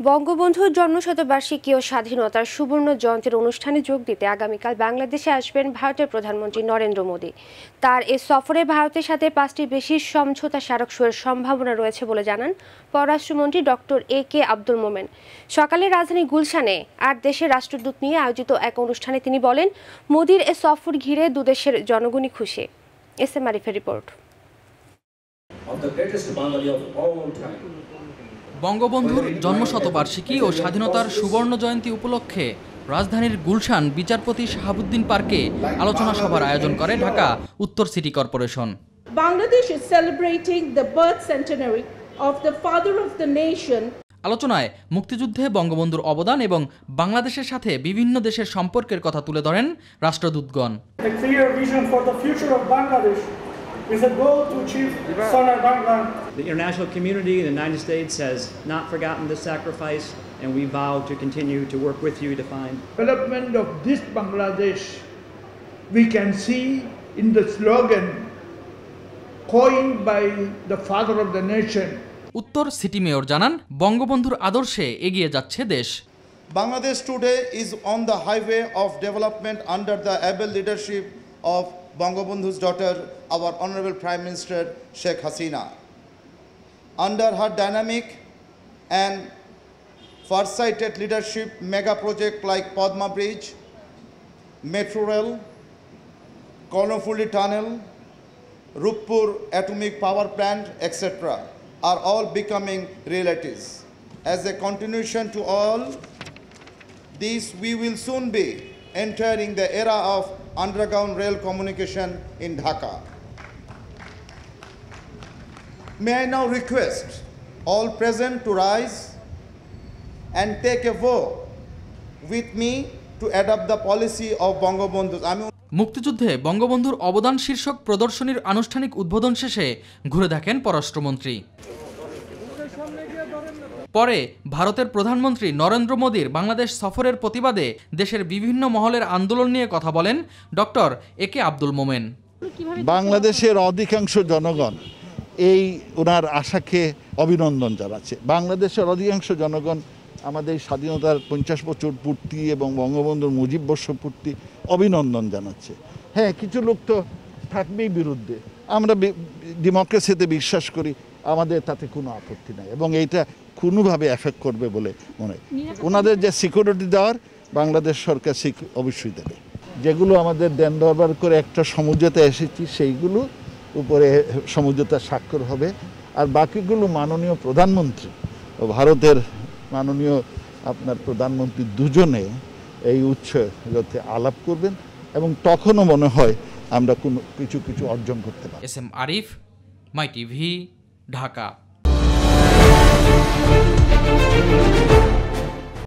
বঙ্গবন্ধুর জন্মশতবার্ষিকী ও স্বাধীনতার সুবর্ণ জয়ন্তীর অনুষ্ঠানে যোগ দিতে আগামীকাল বাংলাদেশে আসবেন ভারতের প্রধানমন্ত্রী নরেন্দ্র মোদী। তার এ সফরে ভারতের সাথে পাঁচটি বেশি সমঝোতা স্মারক সইয়ের সম্ভাবনা রয়েছে বলে জানান পররাষ্ট্রমন্ত্রী ডক্টর এ কে আব্দুল মোমেন। সকালে রাজধানী গুলশানে আট দেশের রাষ্ট্রদূত নিয়ে আয়োজিত এক অনুষ্ঠানে তিনি বলেন, মোদীর এ সফর ঘিরে দুদেশের জনগণই খুশি। এস এম আরিফের রিপোর্ট। বঙ্গবন্ধুর জন্মশতবার্ষিকী ও স্বাধীনতার সুবর্ণ জয়ন্তী উপলক্ষে রাজধানীর গুলশান বিচারপতি শাহাবুদ্দিন পার্কে আলোচনা সভার আয়োজন করে Dhaka Uttar city corporation. Bangladesh is celebrating the birth centenary of the father of the nation. আলোচনায় মুক্তিযুদ্ধে বঙ্গবন্ধুর অবদান এবং বাংলাদেশের সাথে বিভিন্ন দেশের সম্পর্কের কথা তুলে ধরেন রাষ্ট্রদূতগণ। A clear vision for the future of Bangladesh with a goal to achieve Sonar Bangla The international community in the United States has not forgotten this sacrifice, and we vow to continue to work with you to find development of this Bangladesh we can see in the slogan coined by the father of the nation উত্তর city mayor জানান বঙ্গবন্ধুর আদর্শে এগিয়ে যাচ্ছে দেশ Bangladesh today is on the highway of development under the able leadership of Bangabandhu's daughter, our Honorable Prime Minister Sheikh Hasina. Under her dynamic and far-sighted leadership, mega projects like Padma Bridge, Metro Rail, Kornofuli Tunnel, Rupur Atomic Power Plant, etc., are all becoming realities. As a continuation to all this, we will soon be entering the era of underground rail communication in Dhaka. May I now request all present to rise and take a vote with me to adopt the policy of Bangabandhu. মুক্তিযুদ্ধে বঙ্গবন্ধুর অবদান শীর্ষক প্রদর্শনীর আনুষ্ঠানিক উদ্বোধন শেষে ঘুরে দেখেন পররাষ্ট্রমন্ত্রী পরে ভারতের প্রধানমন্ত্রী নরেন্দ্র মোদীর বাংলাদেশ সফরের প্রতিবাদে দেশের বিভিন্ন মহলের আন্দোলন নিয়ে কথা বলেন ডক্টর এ কে আব্দুল মোমেন। বাংলাদেশের অধিকাংশ জনগণ এই ওনার আশাকে অভিনন্দন জানাচ্ছে। বাংলাদেশের অধিকাংশ জনগণ আমাদের স্বাধীনতার পঞ্চাশ বছর পূর্তি এবং বঙ্গবন্ধুর মুজিব বর্ষ পূর্তি অভিনন্দন জানাচ্ছে। হ্যাঁ কিছু লোক তো থাকবেই বিরুদ্ধে। আমরা ডেমোক্রেসিতে বিশ্বাস করি আমাদের তাতে কোনো আপত্তি নাই এবং এইটা কোনোভাবে এফেক্ট করবে বলে মনে হয়। ওনাদের যে সিকিউরিটি দেওয়ার বাংলাদেশ সরকার সিক- অবশ্যই দেবে। যেগুলো আমাদের দেন দরবার করে একটা সমঝোতা এসেছি সেইগুলো উপরে সমঝোতা স্বাক্ষর হবে। আর বাকিগুলো মাননীয় প্রধানমন্ত্রী ও ভারতের মাননীয় আপনার প্রধানমন্ত্রী দুজনে এই উৎসতে আলাপ করবেন এবং তখনও মনে হয় আমরা কোনো কিছু কিছু অর্জন করতে পারি S M Arif My TV Dhaka. Thank you.